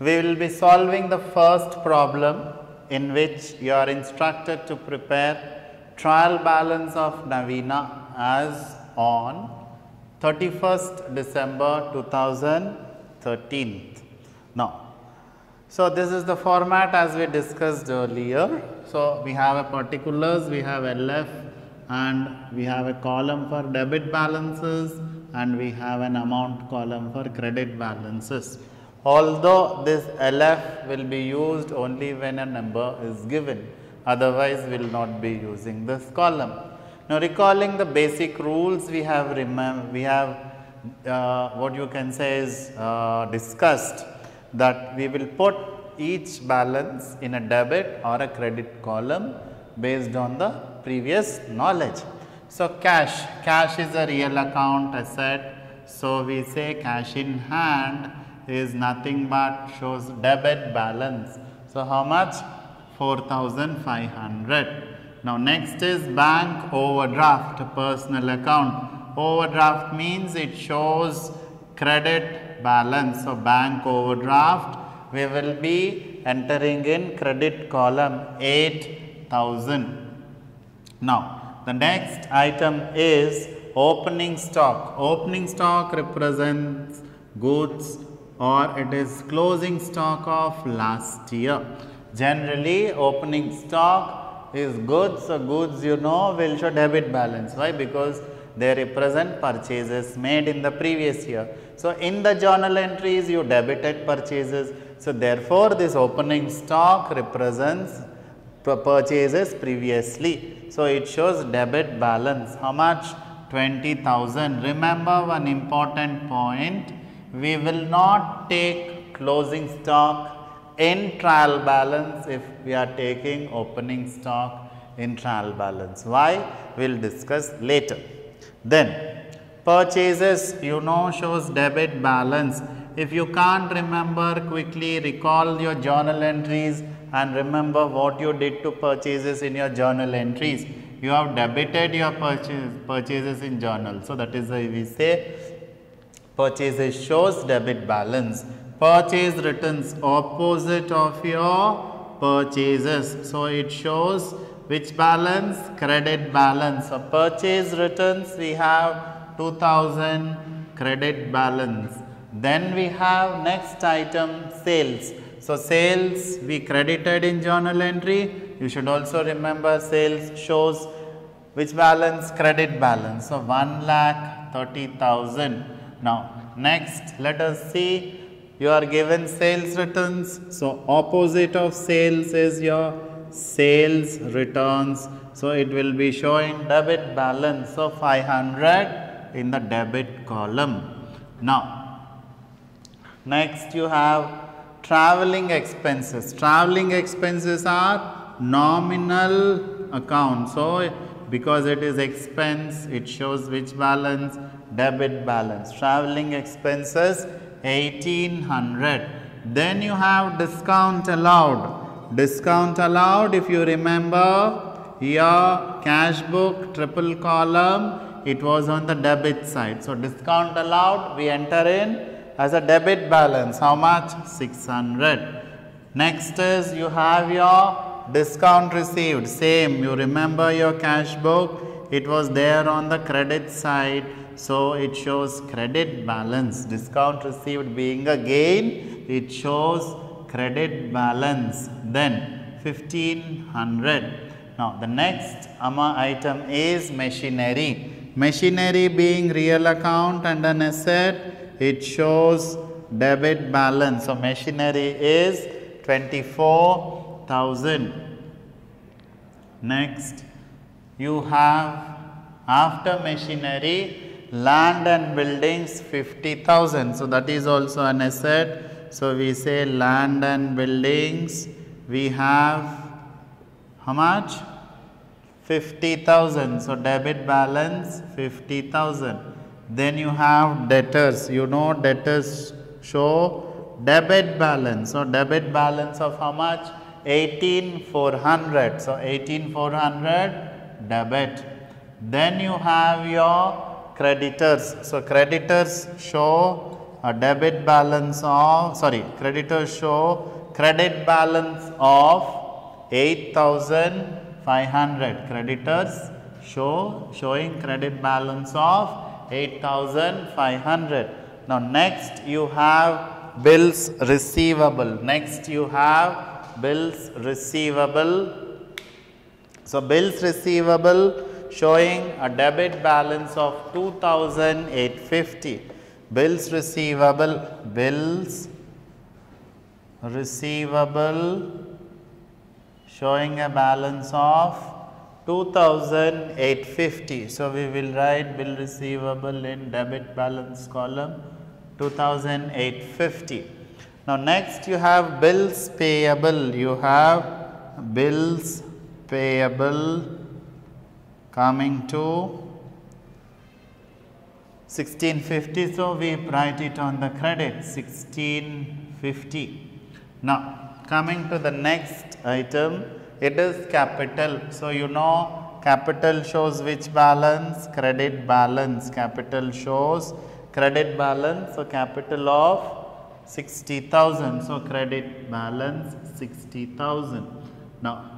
We will be solving the first problem in which you are instructed to prepare trial balance of Navina as on 31st December 2013. Now, so this is the format as we discussed earlier. So we have a particulars, we have LF and we have a column for debit balances and we have an amount column for credit balances. Although this LF will be used only when a number is given, otherwise we will not be using this column. Now recalling the basic rules we have we have uh, what you can say is uh, discussed that we will put each balance in a debit or a credit column based on the previous knowledge. So, cash, cash is a real account asset. So, we say cash in hand is nothing but shows debit balance. So, how much? 4500. Now, next is bank overdraft personal account. Overdraft means it shows credit balance. So, bank overdraft we will be entering in credit column 8000. Now, the next item is opening stock. Opening stock represents goods or it is closing stock of last year. Generally, opening stock is goods. So, goods you know will show debit balance. Why? Because they represent purchases made in the previous year. So, in the journal entries you debited purchases. So, therefore, this opening stock represents purchases previously. So, it shows debit balance. How much? 20,000. Remember one important point. We will not take closing stock in trial balance if we are taking opening stock in trial balance. Why? We will discuss later. Then purchases you know shows debit balance. If you can't remember quickly recall your journal entries and remember what you did to purchases in your journal entries. You have debited your purchase, purchases in journal. So, that is why we say purchases shows debit balance. Purchase returns opposite of your purchases. So, it shows which balance? Credit balance. So, purchase returns we have 2000 credit balance. Then we have next item sales. So, sales we credited in journal entry. You should also remember sales shows which balance? Credit balance. So, 1 lakh 30,000. Now, next let us see you are given sales returns. So, opposite of sales is your sales returns. So, it will be showing debit balance of 500 in the debit column. Now, next you have traveling expenses. Traveling expenses are nominal account. So, because it is expense, it shows which balance? Debit balance. Traveling expenses 1800. Then you have discount allowed discount allowed if you remember your cash book triple column it was on the debit side. So, discount allowed we enter in as a debit balance how much 600. Next is you have your discount received same you remember your cash book it was there on the credit side. So, it shows credit balance discount received being a gain it shows credit balance then 1500. Now, the next AMA item is machinery. Machinery being real account and an asset, it shows debit balance. So, machinery is 24,000. Next, you have after machinery land and buildings 50,000. So, that is also an asset so, we say land and buildings, we have how much? 50,000. So, debit balance 50,000. Then you have debtors, you know debtors show debit balance. So, debit balance of how much? 18400. So, 18400 debit. Then you have your creditors. So, creditors show a debit balance of, sorry, creditors show credit balance of 8500. Creditors show showing credit balance of 8500. Now next you have bills receivable. Next you have bills receivable. So bills receivable showing a debit balance of 2850. Bills receivable, bills receivable showing a balance of 2850. So we will write bill receivable in debit balance column 2850. Now next you have bills payable. You have bills payable coming to 1650. So we write it on the credit 1650. Now coming to the next item, it is capital. So you know capital shows which balance? Credit balance. Capital shows credit balance. So capital of 60,000. So credit balance 60,000. Now